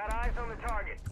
got eyes on the target.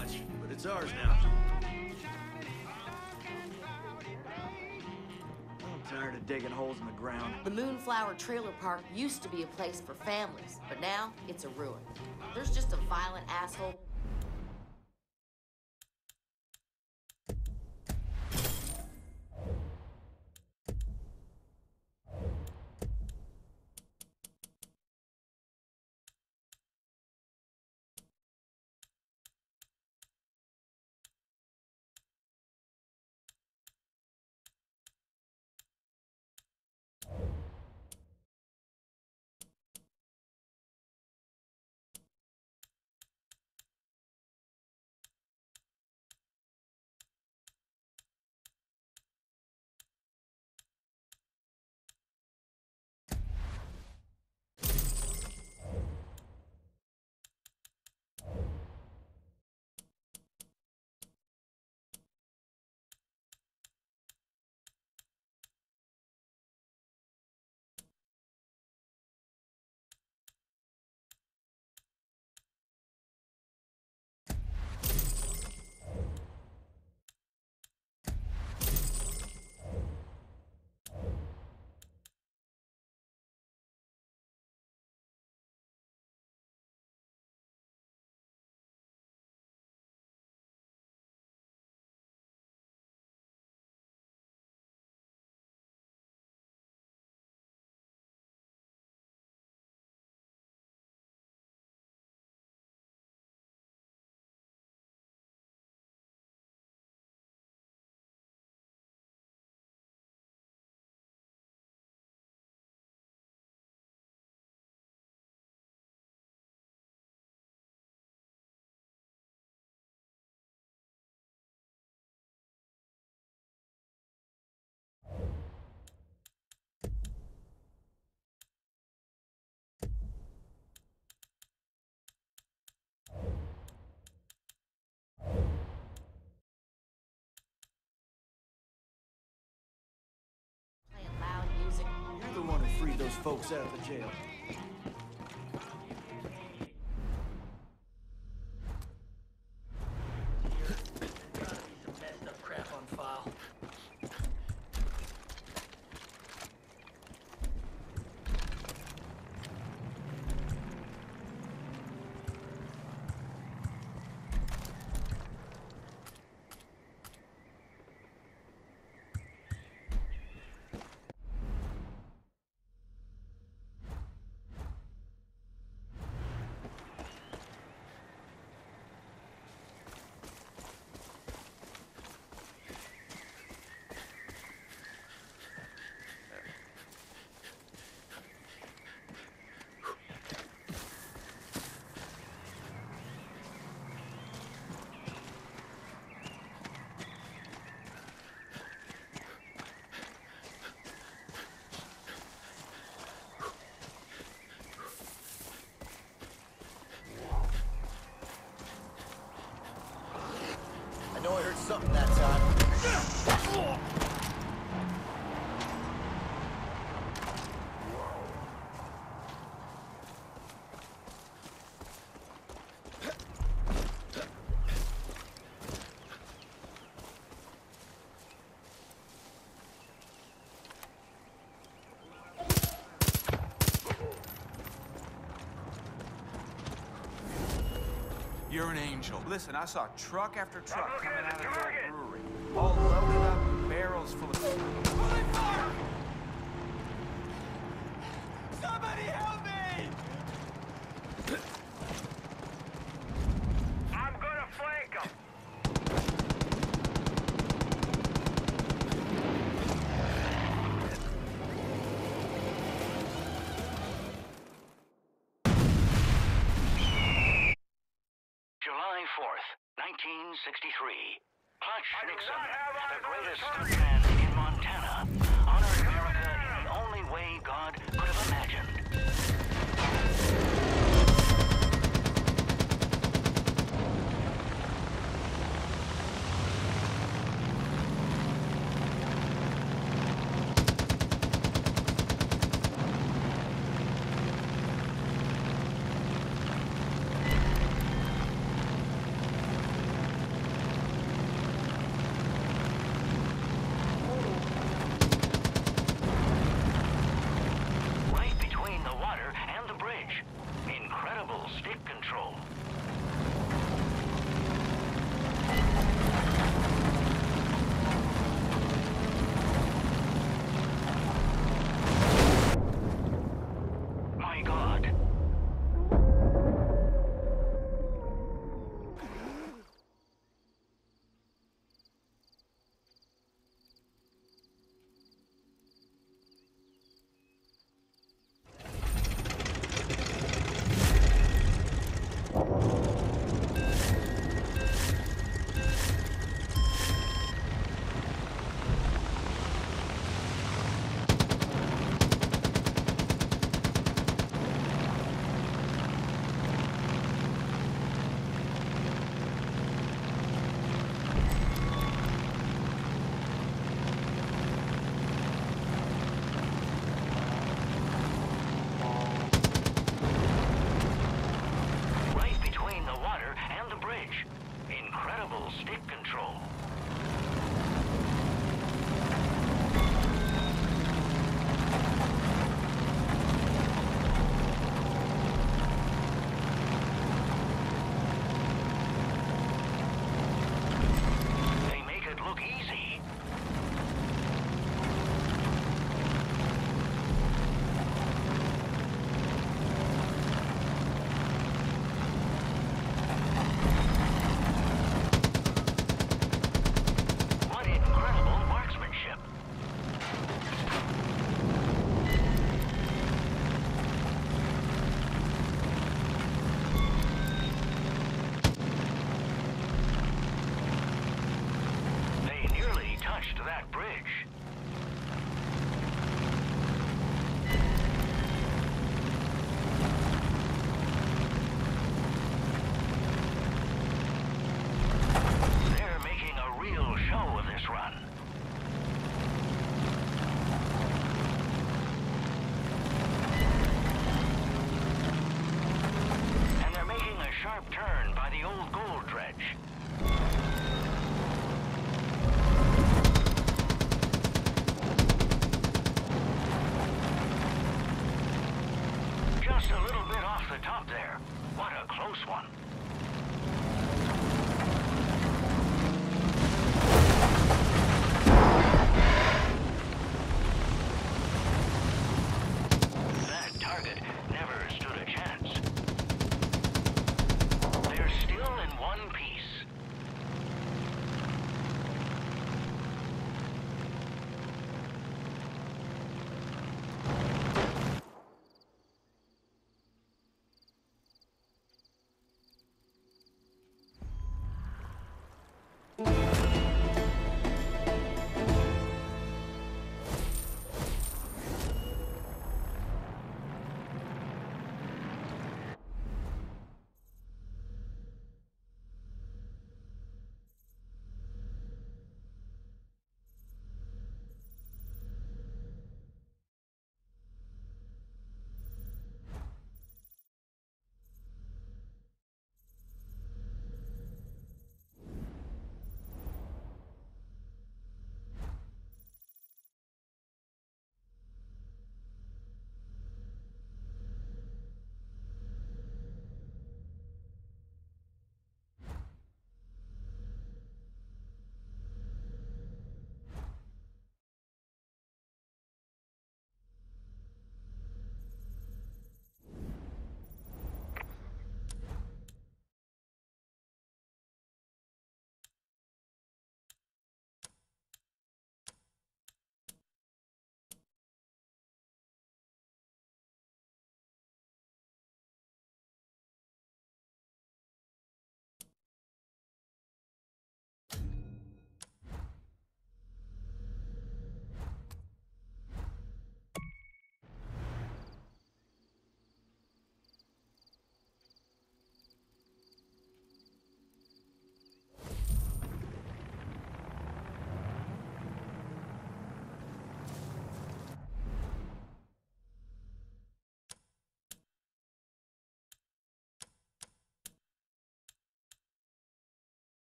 Much, but it's ours now. Oh, I'm tired of digging holes in the ground. The Moonflower Trailer Park used to be a place for families, but now it's a ruin. There's just a violent asshole. Those folks out of the jail. Something that You're an angel. Listen, I saw truck after truck coming out of the brewery, all loaded up, with barrels full of. July 4th, 1963. Clutch Nixon, the greatest stuntman in Montana,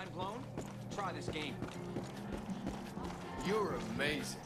mind blown? Try this game. You're amazing.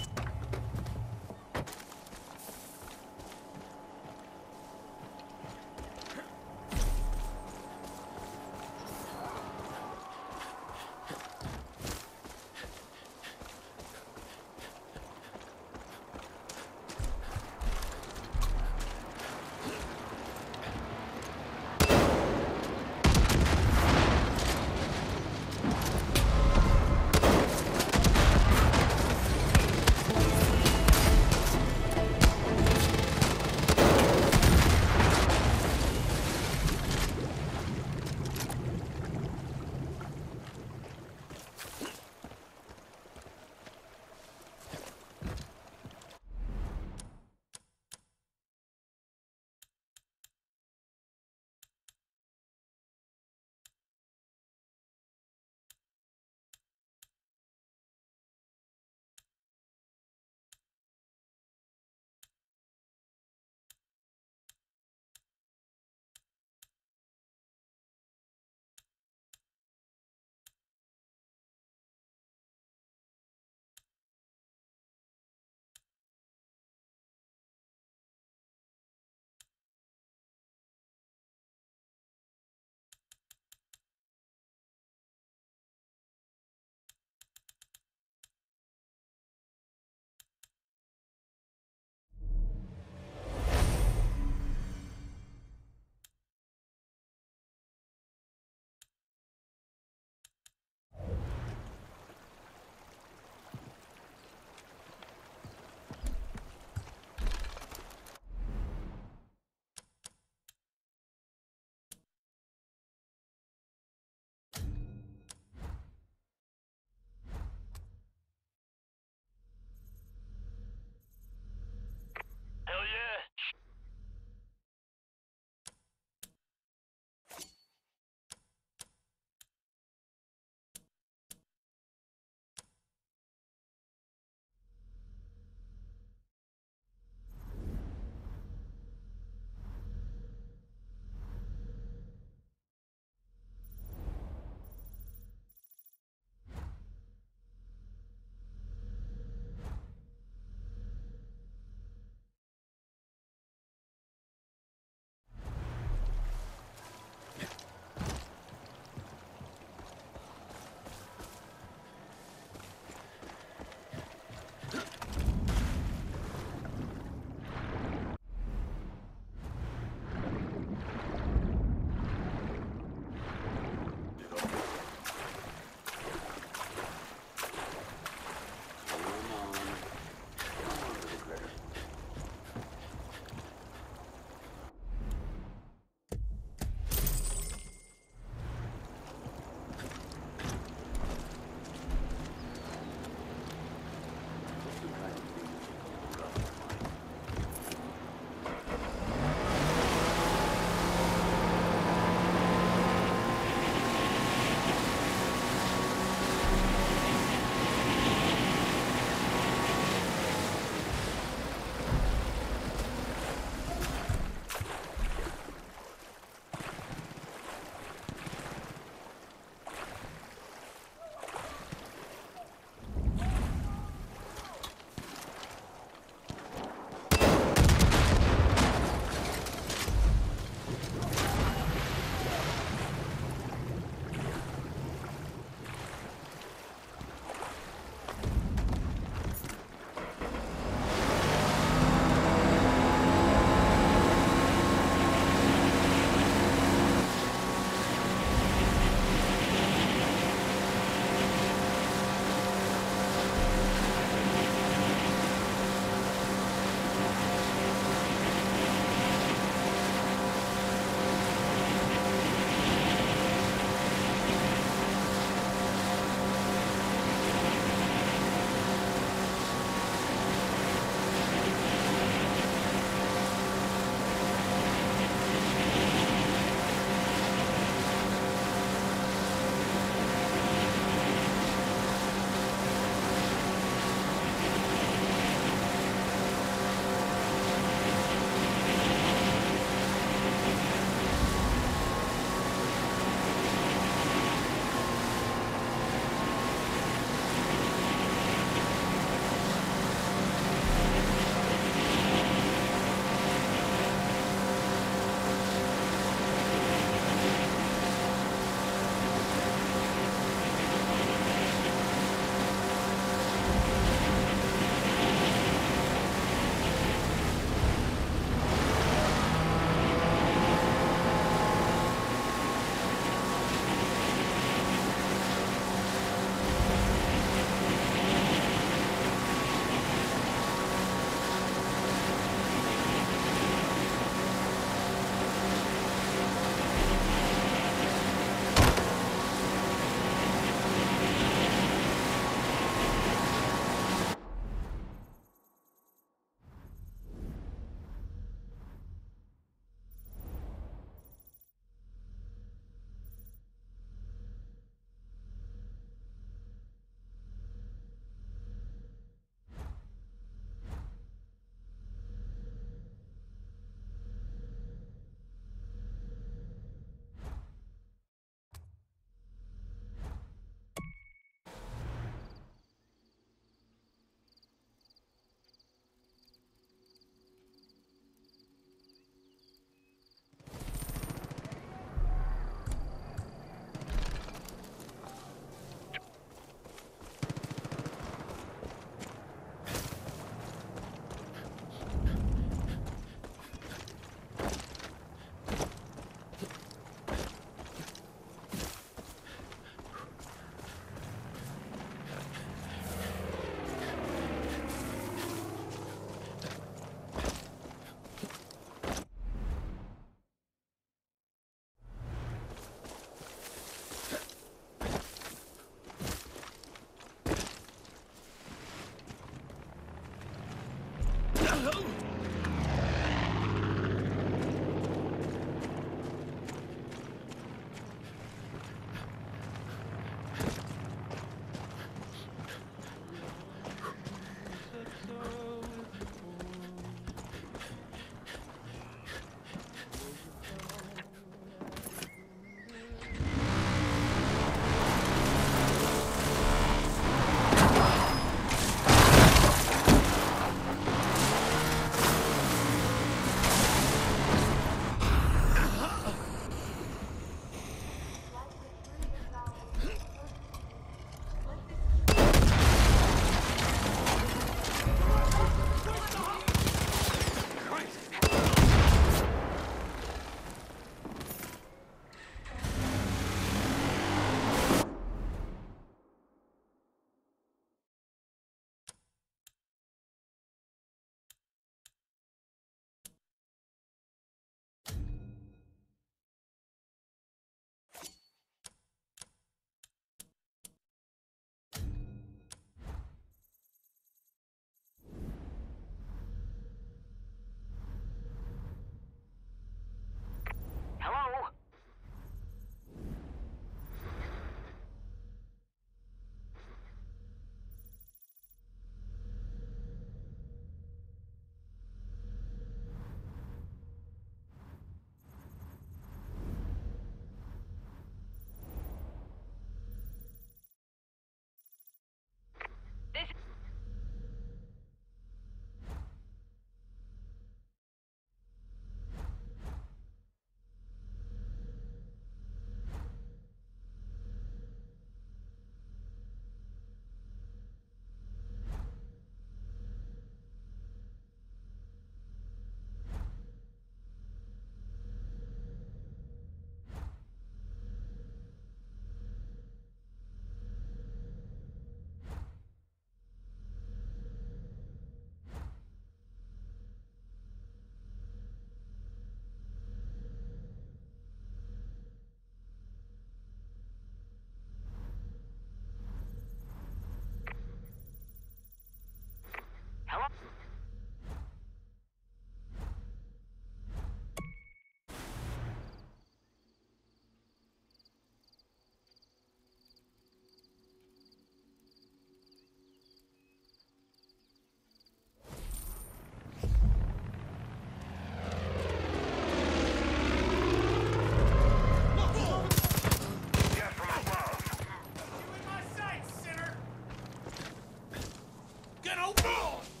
gonna roar!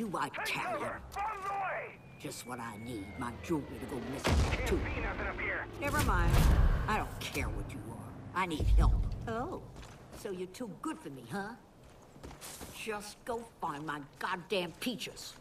Are you Italian? Just what I need. My jewelry to go missing too. Never mind. I don't care what you are. I need help. Oh, so you're too good for me, huh? Just go find my goddamn peaches.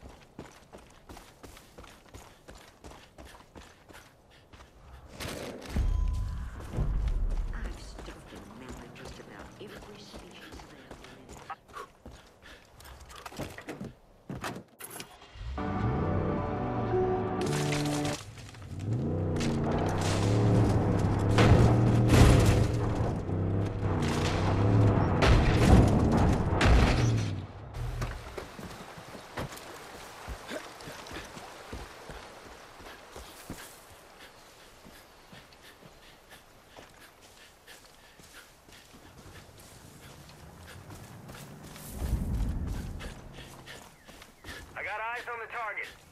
Target.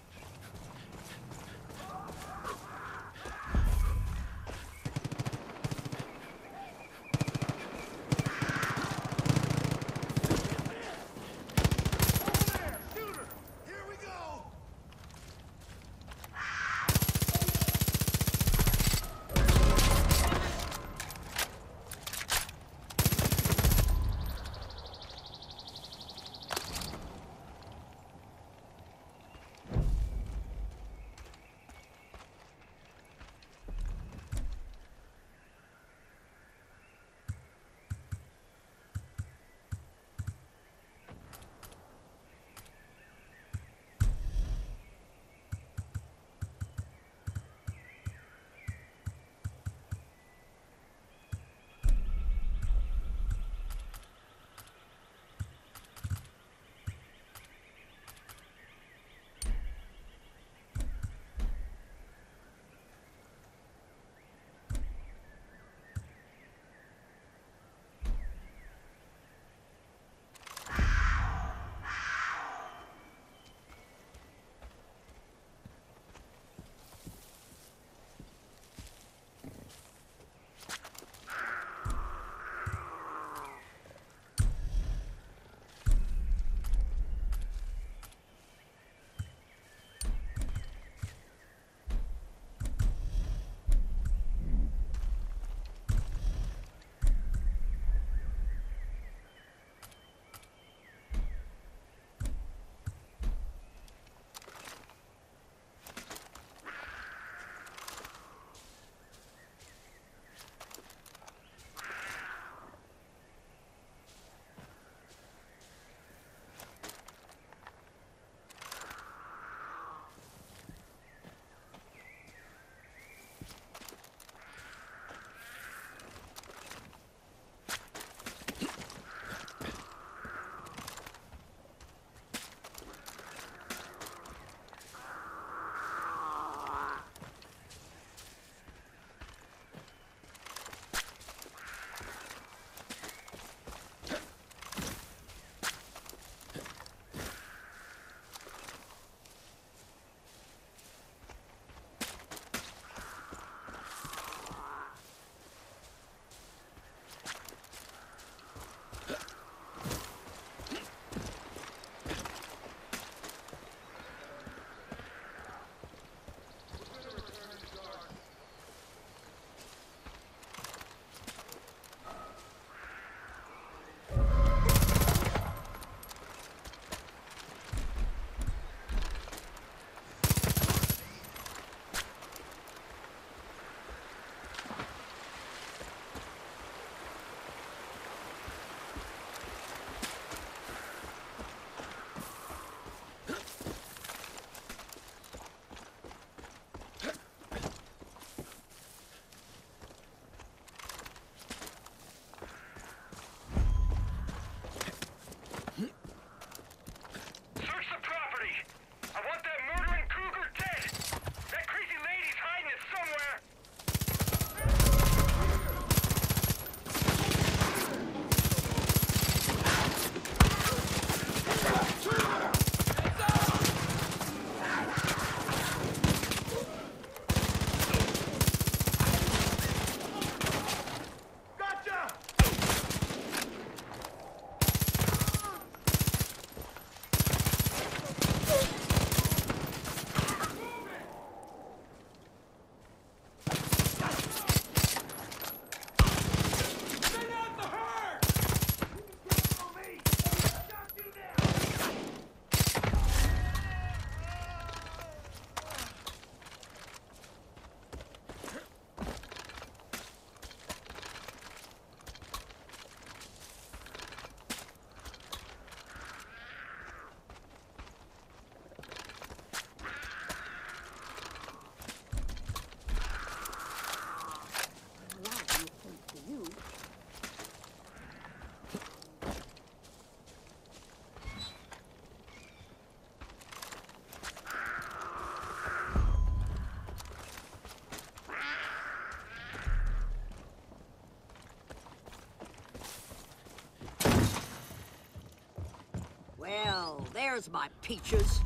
There's my peaches.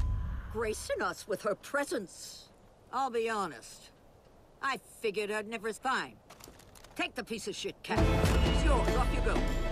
Gracing us with her presence. I'll be honest. I figured I'd never find. Take the piece of shit cat. It's yours. Off you go.